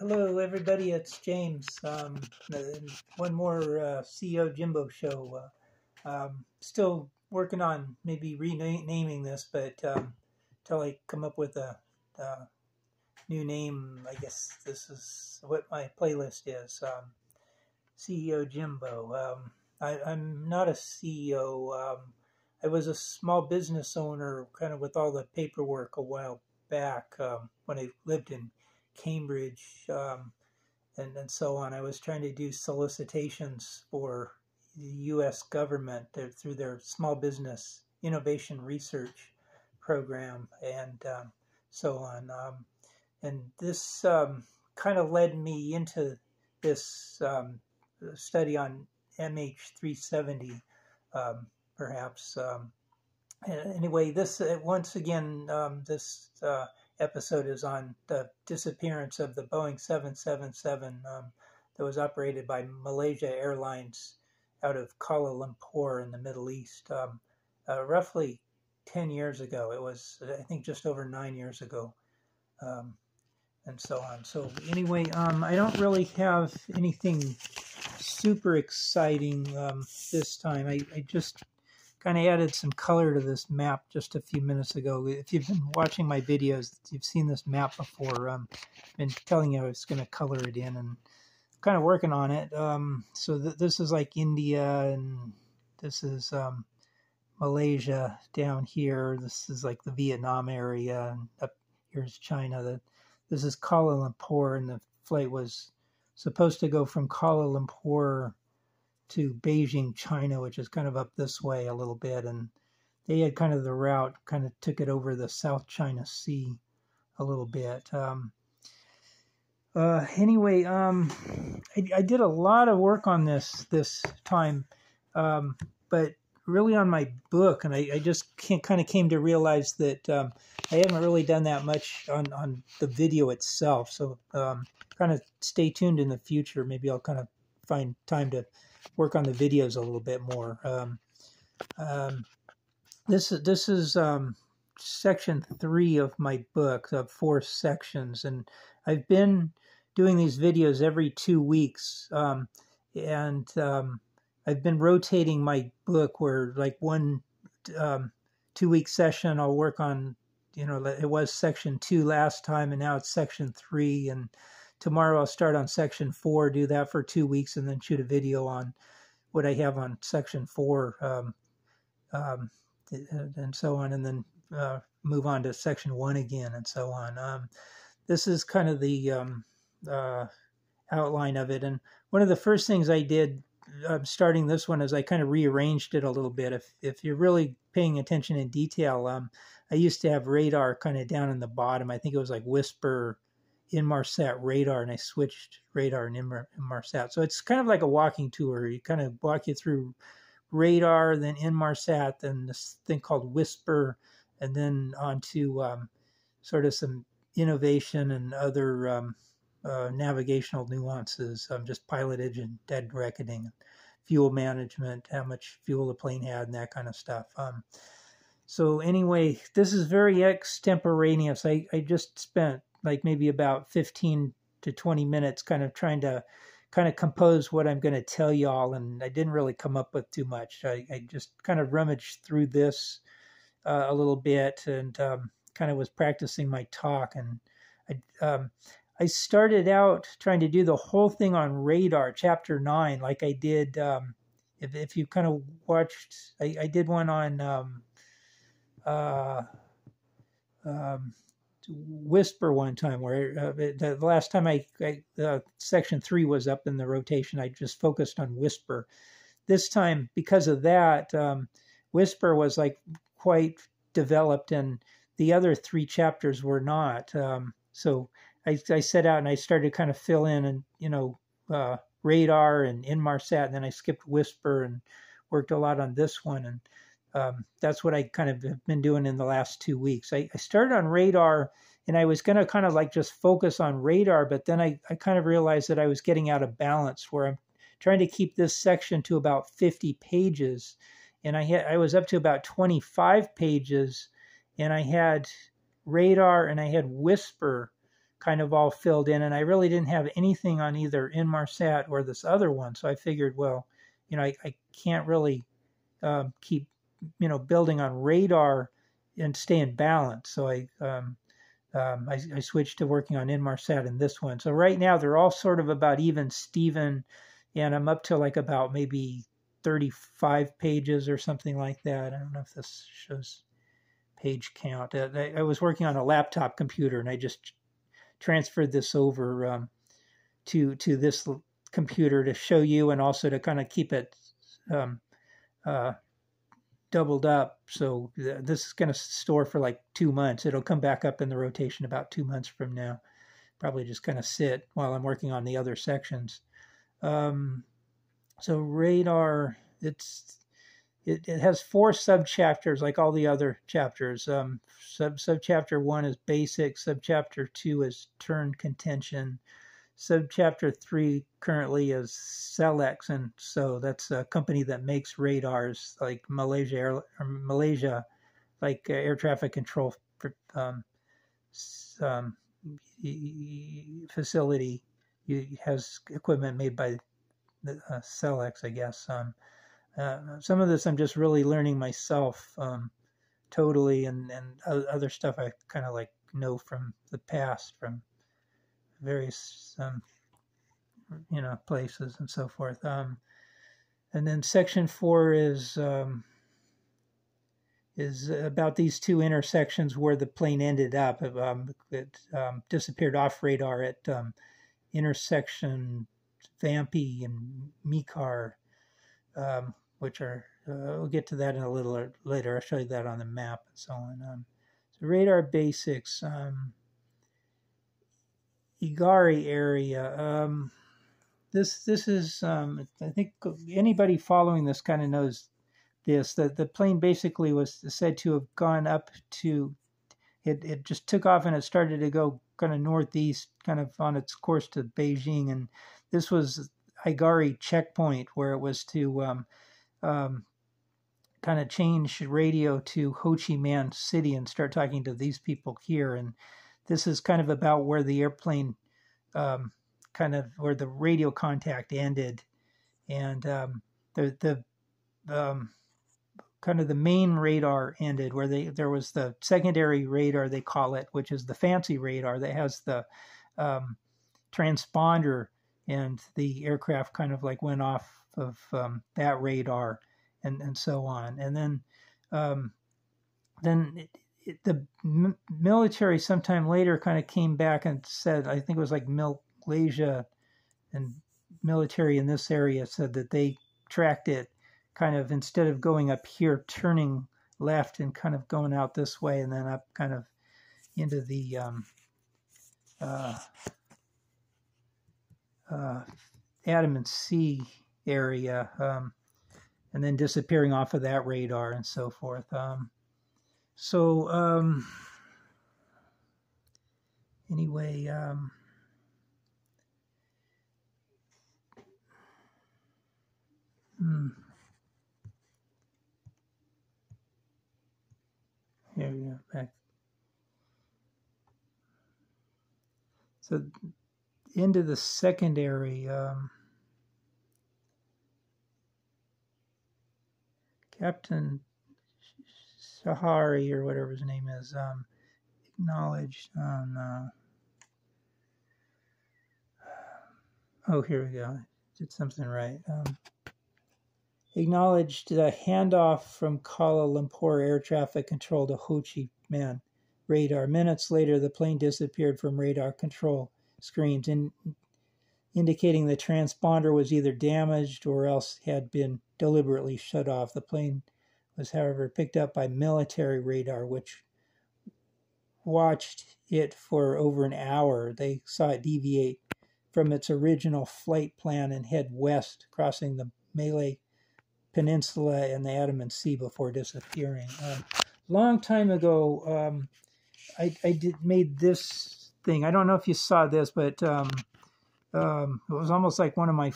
Hello, everybody. It's James. Um, one more uh, CEO Jimbo show. Uh, um, still working on maybe renaming this, but um, until I come up with a, a, new name, I guess this is what my playlist is. Um, CEO Jimbo. Um, I, am not a CEO. Um, I was a small business owner, kind of with all the paperwork a while back when I lived in Cambridge, um, and, and so on. I was trying to do solicitations for the U.S. government through their Small Business Innovation Research Program and um, so on. Um, and this um, kind of led me into this um, study on MH370, um, perhaps. anyway, this uh, once again, this uh, episode is on the disappearance of the Boeing 777 um, that was operated by Malaysia Airlines out of Kuala Lumpur in the Middle East. Um, uh, roughly 10 years ago. It was, I think, just over nine years ago, um, and so on. So, anyway, um, I don't really have anything super exciting um, this time. I, I just kind of added some color to this map just a few minutes ago. If you've been watching my videos, you've seen this map before. Um, I've been telling you I was going to color it in and kind of working on it. Um, so th this is like India and this is um, Malaysia down here. This is like the Vietnam area and up here's China. The, this is Kuala Lumpur and the flight was supposed to go from Kuala Lumpur to Beijing, China, which is kind of up this way a little bit. And they had kind of the route, kind of took it over the South China Sea a little bit. Um, uh, anyway, um, I, I, did a lot of work on this this time, um, but really on my book, and I, I just kind of came to realize that um, I haven't really done that much on, on the video itself. So um, kind of stay tuned in the future. Maybe I'll kind of find time to work on the videos a little bit more. Um, um, this is this is um, section three of my book of four sections, and I've been doing these videos every two weeks, um, and um, I've been rotating my book where like one um, two week session I'll work on. You know, it was section two last time, and now it's section three, and tomorrow I'll start on section four, do that for two weeks, and then shoot a video on what I have on section four, um, um, and so on, and then uh, move on to section one again, and so on. Um, this is kind of the um, uh, outline of it, and one of the first things I did uh, starting this one is I kind of rearranged it a little bit. If if you're really paying attention in detail, um, I used to have radar kind of down in the bottom. I think it was like WSPR Inmarsat radar and I switched radar and Inmarsat. So it's kind of like a walking tour. You kind of walk you through radar, then Inmarsat, then this thing called WSPR, and then onto um, sort of some innovation and other um, uh, navigational nuances, um, just pilotage and dead reckoning, fuel management, how much fuel the plane had, and that kind of stuff. Um, so anyway, this is very extemporaneous. I, I just spent like maybe about 15 to 20 minutes kind of trying to kind of compose what I'm going to tell y'all. And I didn't really come up with too much. I, I just kind of rummaged through this uh, a little bit and um, kind of was practicing my talk. And I, um, I started out trying to do the whole thing on radar, chapter nine, like I did. Um, if, if you kind of watched, I, I did one on um, uh, WSPR one time where uh, the last time I, I uh, section three was up in the rotation, I just focused on WSPR. This time, because of that, um, WSPR was like quite developed, and the other three chapters were not. Um, so I, I, set out and I started to kind of fill in and you know uh, radar and Inmarsat, and then I skipped WSPR and worked a lot on this one and um, that's what I kind of have been doing in the last two weeks. I, I started on radar and I was going to kind of like just focus on radar, but then I, I kind of realized that I was getting out of balance where I'm trying to keep this section to about 50 pages. And I had, I was up to about 25 pages and I had radar and I had WSPR kind of all filled in, and I really didn't have anything on either Inmarsat or this other one. So I figured, well, you know, I, I can't really um, keep, you know, building on radar and stay in balance. So I, um, um, I, I, switched to working on Inmarsat in this one. So right now they're all sort of about even Steven, and I'm up to like about maybe 35 pages or something like that. I don't know if this shows page count. Uh, I, I was working on a laptop computer and I just transferred this over um, to to this computer to show you and also to kind of keep it um, uh, doubled up. So th- this is going to store for like two months. It'll come back up in the rotation about two months from now. Probably just kind of sit while I'm working on the other sections. Um, so radar, it's it, it has four sub chapters like all the other chapters. Um, sub sub chapter one is basic. Sub chapter two is turn contention. Sub chapter three currently is Selex, and so that's a company that makes radars like Malaysia Air, Malaysia, like uh, air traffic control um, um, facility has equipment made by uh, Selex, I guess. Um, uh, some of this I'm just really learning myself um, totally, and and other stuff I kind of like know from the past, from various um, you know places and so forth. Um, and then section four is um, is about these two intersections where the plane ended up. Um, it um, disappeared off radar at um, intersection VAMPI and Mekar, um, which are, uh, we'll get to that in a little later. I'll show you that on the map and so on. Um, so radar basics, um, Igari area. Um, this this is, um, I think anybody following this kind of knows this. That the plane basically was said to have gone up to, it, it just took off and it started to go kind of northeast, kind of on its course to Beijing. And this was Igari checkpoint where it was to um, um, kind of change radio to Ho Chi Minh City and start talking to these people here. And this is kind of about where the airplane, um, kind of where the radio contact ended, and um, the the um, kind of the main radar ended, where they there was the secondary radar they call it, which is the fancy radar that has the um, transponder and the aircraft kind of like went off of um, that radar and and so on. And then um, then the military sometime later kind of came back and said I think it was like Malaysia and military in this area said that they tracked it kind of instead of going up here turning left and kind of going out this way and then up kind of into the um, uh, uh, Andaman Sea area, um, and then disappearing off of that radar and so forth. Um, so um, anyway, um, hmm. Here we go. Back. So into the secondary. Um, Captain Sahari or whatever his name is um, acknowledged on. Uh, oh, here we go. Did something right. Um, acknowledged the handoff from Kuala Lumpur air traffic control to Ho Chi Minh radar. Minutes later, the plane disappeared from radar control screens, in, indicating the transponder was either damaged or else had been deliberately shut off. The plane was, however, picked up by military radar, which watched it for over an hour. They saw it deviate from its original flight plan and head west, crossing the Malay Peninsula and the Andaman Sea before disappearing. Um, long time ago, um, I, I did made this thing. I don't know if you saw this, but um, um, it was almost like one of my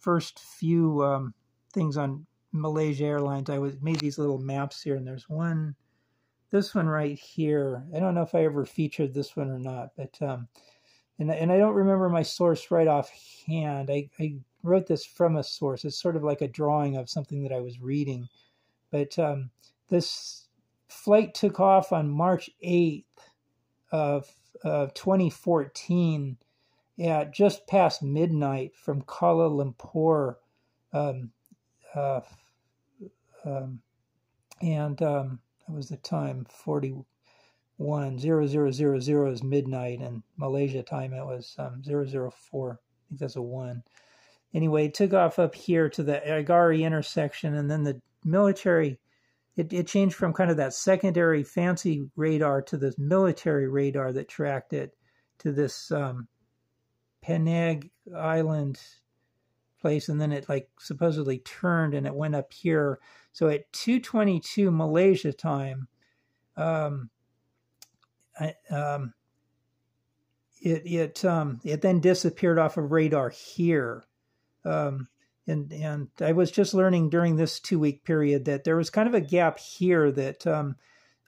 first few um, things on Malaysia Airlines. I was made these little maps here, and there's one, this one right here. I don't know if I ever featured this one or not, but um, and and I don't remember my source right offhand. I, I wrote this from a source. It's sort of like a drawing of something that I was reading, but um, this flight took off on March eighth of of 2014 at just past midnight from Kuala Lumpur. Um, uh, um, and um, that was the time 41 0000 is midnight and Malaysia time it was um, 004 I think that's a 1 anyway it took off up here to the Igari intersection and then the military it, it changed from kind of that secondary fancy radar to this military radar that tracked it to this um, Penang Island place and then it like supposedly turned and it went up here. So at 222 malaysia time um, I, um, it it um, it then disappeared off of radar here. Um, and and i was just learning during this two week period that there was kind of a gap here that um,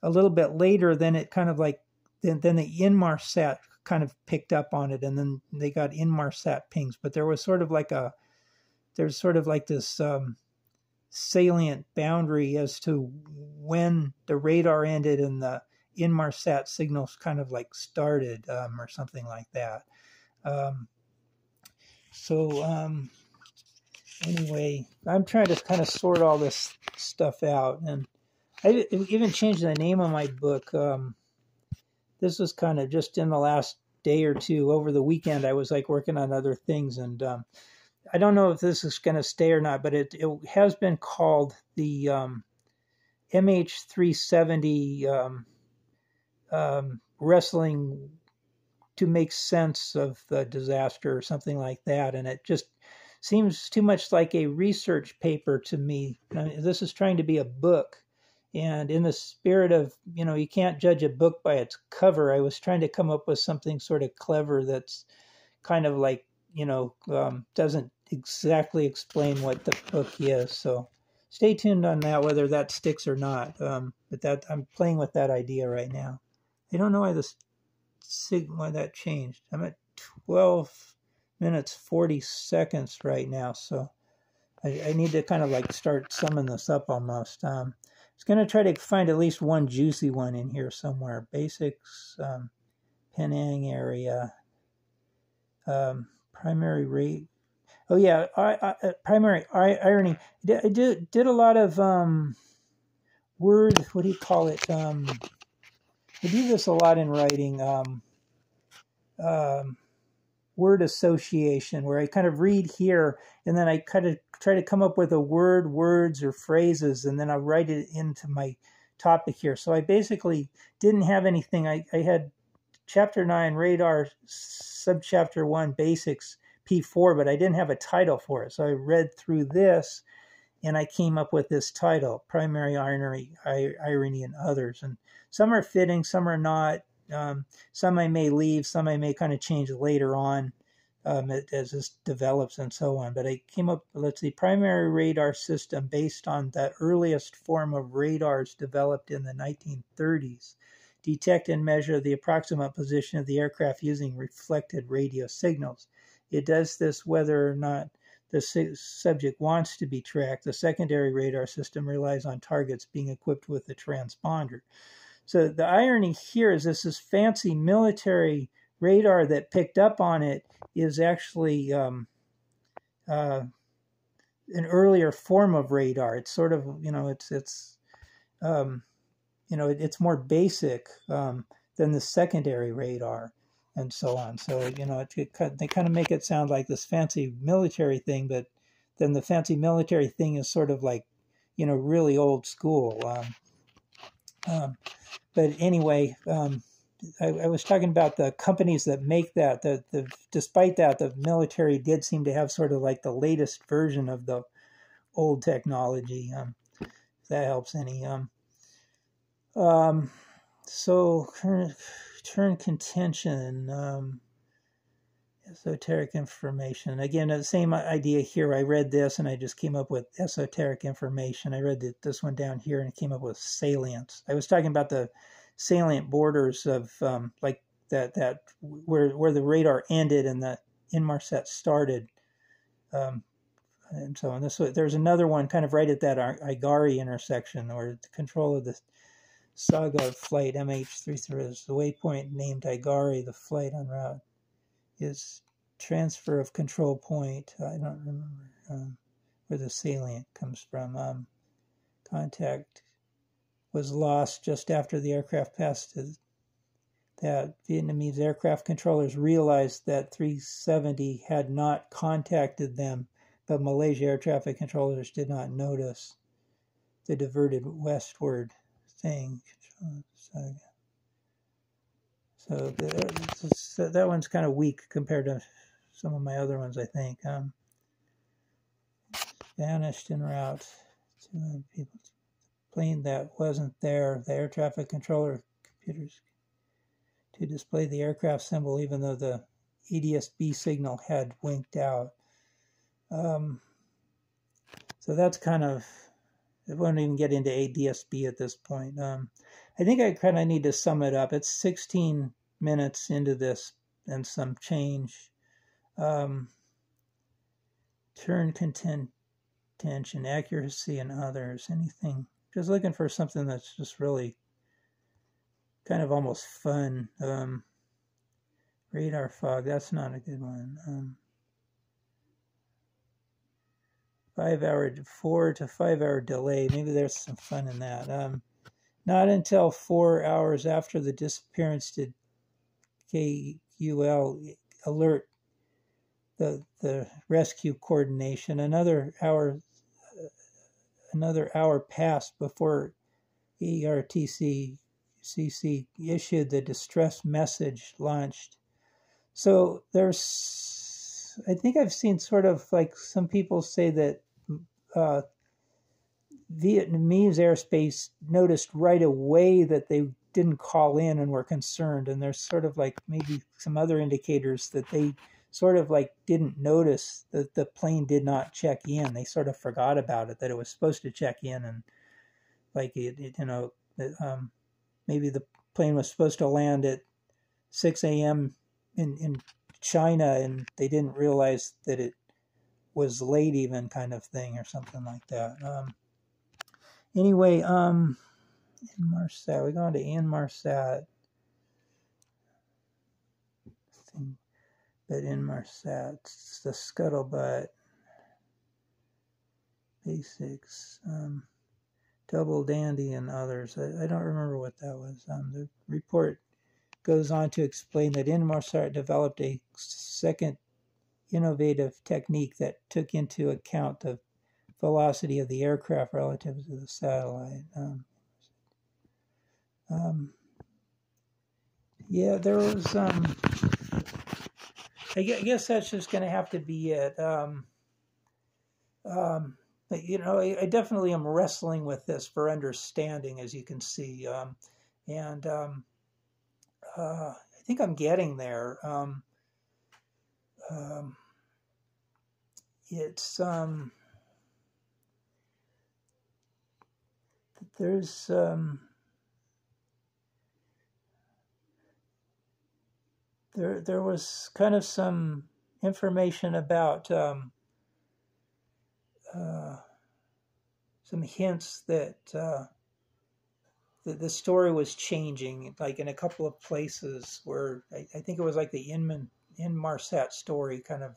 a little bit later then it kind of like then, then the inmarsat kind of picked up on it and then they got inmarsat pings. But there was sort of like a there's sort of like this um, salient boundary as to when the radar ended and the Inmarsat signals kind of like started um, or something like that. Um, so um, anyway, I'm trying to kind of sort all this stuff out, and I even changed the name of my book. Um, this was kind of just in the last day or two over the weekend. I was like working on other things, and um, I don't know if this is going to stay or not, but it, it has been called the um, MH370 um, um, wrestling to make sense of the disaster or something like that. And it just seems too much like a research paper to me. This is trying to be a book. And in the spirit of, you know, you can't judge a book by its cover, I was trying to come up with something sort of clever that's kind of like, you know, um, doesn't exactly explain what the book is. So stay tuned on that, whether that sticks or not. Um, but that I'm playing with that idea right now. I don't know why this why that changed. I'm at 12 minutes 40 seconds right now, so I, I need to kind of like start summing this up almost. Um, I was going to try to find at least one juicy one in here somewhere. Basics, um, Penang area, um, primary rate oh yeah, I, I, uh, primary irony. I did did a lot of um, word. What do you call it? Um, I do this a lot in writing. Um, um, word association, where I kind of read here and then I kind of try to come up with a word, words, or phrases, and then I write it into my topic here. So I basically didn't have anything. I, I had chapter nine radar, subchapter one basics P4, but I didn't have a title for it. So I read through this and I came up with this title Primary Irony, Irony and Others. And some are fitting, some are not. Um, some I may leave, some I may kind of change later on um, as this develops and so on. But I came up, let's see, primary radar system based on the earliest form of radars developed in the 1930s. Detect and measure the approximate position of the aircraft using reflected radio signals. It does this whether or not the subject wants to be tracked. The secondary radar system relies on targets being equipped with a transponder. So the irony here is this is fancy military radar that picked up on it is actually um, uh, an earlier form of radar. It's sort of you know it's it's um, you know it's more basic um, than the secondary radar and so on. So you know, it, it, they kind of make it sound like this fancy military thing, but then the fancy military thing is sort of like you know really old school. Um, um, but anyway, um, I, I, was talking about the companies that make that. The, the despite that, the military did seem to have sort of like the latest version of the old technology. Um, if that helps any. Um, um, so turn contention, um, esoteric information. Again, the same idea here. I read this and I just came up with esoteric information. I read this one down here and came up with salience. I was talking about the salient borders of um, like that that where where the radar ended and the Inmarsat started. Um, and so on. This there's another one kind of right at that Igari intersection, where the control of the Saga of flight MH330 is the waypoint named Igari. The flight en route is transfer of control point. I don't remember um, where the salient comes from. Um, contact was lost just after the aircraft passed that Vietnamese aircraft controllers realized that 370 had not contacted them, but Malaysia air traffic controllers did not notice the diverted westward thing. So that one's kind of weak compared to some of my other ones, I think. Um, vanished en route to people. Plane that wasn't there. The air traffic controller computers to display the aircraft symbol, even though the ADS-B signal had winked out. Um, so that's kind of, I won't even get into ADS-B at this point. Um, I think I kind of need to sum it up. It's 16 minutes into this and some change. Um, turn content, tension, accuracy, and others. Anything. Just looking for something that's just really kind of almost fun. Um, radar fog, that's not a good one. Um, five hour, four to five hour delay. Maybe there's some fun in that. Um, not until four hours after the disappearance did KQL alert the the rescue coordination. Another hour, another hour passed before ERTC CC issued the distress message launched. So there's, I think I've seen sort of like some people say that uh, Vietnamese airspace noticed right away that they didn't call in and were concerned. And there's sort of like maybe some other indicators that they sort of like didn't notice that the plane did not check in. They sort of forgot about it, that it was supposed to check in and like it, it you know, um, maybe the plane was supposed to land at 6 a.m. in in China, and they didn't realize that it was late, even kind of thing, or something like that. Um, anyway, um, Inmarsat, we go on to Inmarsat. Thing, but Inmarsat, it's the scuttlebutt basics. Um, Double Dandy and others. I, I don't remember what that was. Um, the report goes on to explain that Inmarsat developed a second innovative technique that took into account the velocity of the aircraft relative to the satellite. Um, um, yeah, there was. Um, I guess that's just going to have to be it. Um, um, you know, I, I, definitely am wrestling with this for understanding, as you can see, um, and um, uh, I think I'm getting there. Um, um it's um, there's um, there there was kind of some information about um, uh, some hints that uh, that the story was changing, like in a couple of places where I, I think it was like the Inman Inmarsat story kind of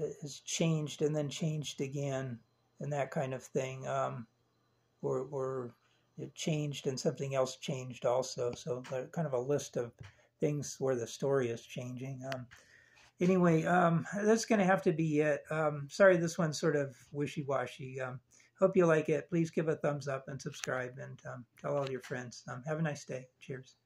uh, has changed and then changed again and that kind of thing, um, or, or it changed and something else changed also. So kind of a list of things where the story is changing. Um, anyway, um, that's going to have to be it. Um, sorry, this one's sort of wishy-washy. Um, hope you like it. Please give a thumbs up and subscribe and um, tell all your friends. Um, have a nice day. Cheers.